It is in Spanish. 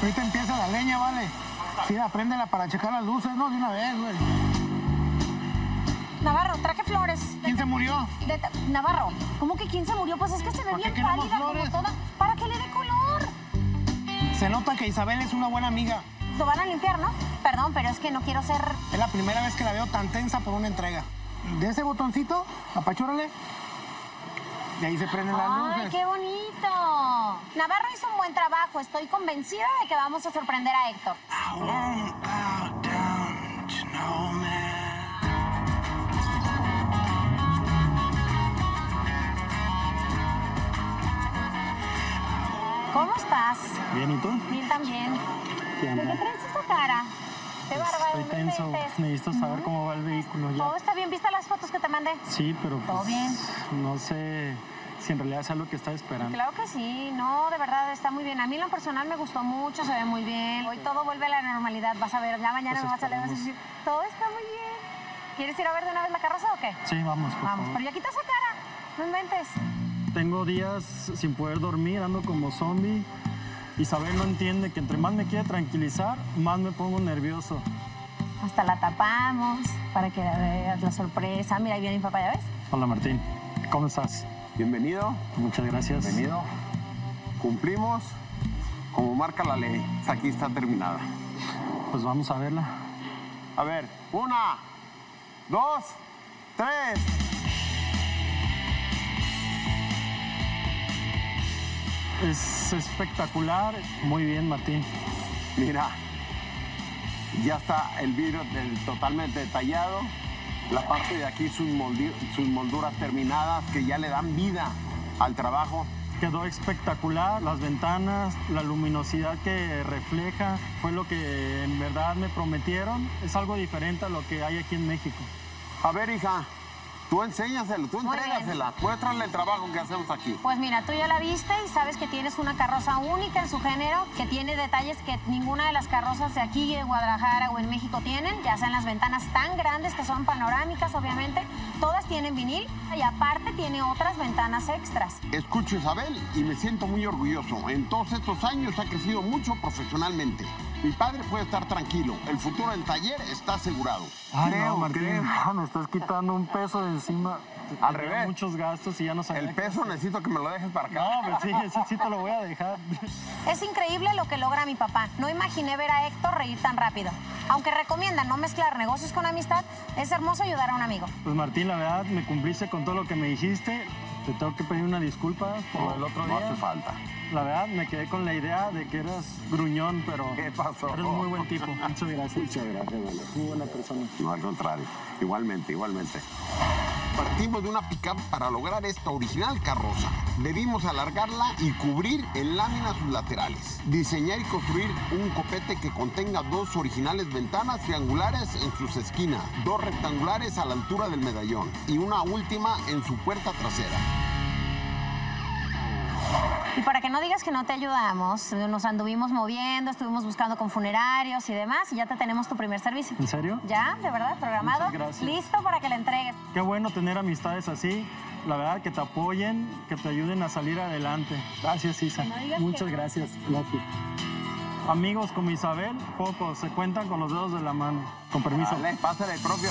Ahorita empieza la leña, vale. Sí, apréndela para checar las luces, ¿no? De una vez, güey. Navarro, traje flores. ¿Quién se murió? De Navarro, ¿cómo que quién se murió? Pues es que se ve ¿Para qué bien pálida como toda. Para que le dé color. Se nota que Isabel es una buena amiga. Lo van a limpiar, ¿no? Perdón, pero es que no quiero ser... Es la primera vez que la veo tan tensa por una entrega. De ese botoncito, apachúrale. Y ahí se prenden las ¡Ay, luces. qué bonito! Navarro hizo un buen trabajo. Estoy convencida de que vamos a sorprender a Héctor. ¿Cómo estás? Bien, ¿y tú? Bien también. ¿Qué qué traes esa cara? Qué bárbaro. Estoy tenso. Necesito saber cómo va el vehículo Todo ya. está bien. ¿Viste las fotos Sí, pero ¿Todo pues, bien? no sé si en realidad sea lo que estaba esperando. Claro que sí, no, de verdad está muy bien. A mí en lo personal me gustó mucho, se ve muy bien. Hoy todo vuelve a la normalidad, vas a ver, ya mañana Pues me vas a leer vas a decir, todo está muy bien. ¿Quieres ir a ver de una vez la carroza o qué? Sí, vamos, por Vamos, favor. pero ya quita esa cara, no inventes. Tengo días sin poder dormir, ando como zombie. Isabel no entiende que entre más me quiere tranquilizar, más me pongo nervioso. Hasta la tapamos para que veas la sorpresa. Mira, ahí viene mi papá, ¿ya ves? Hola Martín, ¿cómo estás? Bienvenido, Muchas gracias. bienvenido. Cumplimos como marca la ley. Aquí está terminada. Pues vamos a verla. A ver, una, dos, tres. Es espectacular. Muy bien, Martín. Mira, ya está el vidrio del- totalmente detallado. La parte de aquí, sus, moldi- sus molduras terminadas que ya le dan vida al trabajo. Quedó espectacular, las ventanas, la luminosidad que refleja, fue lo que en verdad me prometieron. Es algo diferente a lo que hay aquí en México. A ver, hija, tú enséñaselo, tú entrégasela. Muéstrale el trabajo que hacemos aquí. Pues mira, tú ya la viste y sabes que tienes una carroza única en su género, que tiene detalles que ninguna de las carrozas de aquí en Guadalajara o en México tienen, ya sean las ventanas tan grandes que son panorámicas, obviamente, todas tienen vinil y aparte tiene otras ventanas extras. Escucho Isabel y me siento muy orgulloso. En todos estos años ha crecido mucho profesionalmente. Mi padre puede estar tranquilo. El futuro del taller está asegurado. Ay, creo, no, Martín, creo. no, me estás quitando un peso de encima. Al Tenía revés. Muchos gastos y ya no sabía El peso necesito que me lo dejes para acá. No, pues sí, sí, sí te lo voy a dejar. Es increíble lo que logra mi papá. No imaginé ver a Héctor reír tan rápido. Aunque recomienda no mezclar negocios con amistad, es hermoso ayudar a un amigo. Pues Martín, la verdad, me cumpliste con todo lo que me dijiste. Te tengo que pedir una disculpa por el otro no día. hace falta. La verdad, me quedé con la idea de que eras gruñón, pero ¿Qué pasó? eres muy buen tipo. Muchas gracias. Muchas gracias. Muy buena persona. No, al contrario. Igualmente, igualmente. Partimos de una pickup para lograr esta original carroza. Debimos alargarla y cubrir en láminas sus laterales. Diseñar y construir un copete que contenga dos originales ventanas triangulares en sus esquinas, dos rectangulares a la altura del medallón y una última en su puerta trasera. Y para que no digas que no te ayudamos, nos anduvimos moviendo, estuvimos buscando con funerarios y demás, y ya te tenemos tu primer servicio. ¿En serio? Ya, de verdad, programado. Muchas gracias. Listo para que le entregues. Qué bueno tener amistades así. La verdad, que te apoyen, que te ayuden a salir adelante. Gracias, Isa. no Muchas que. Gracias. Amigos como Isabel, pocos, se cuentan con los dedos de la mano. Con permiso. Dale, pásale, propio.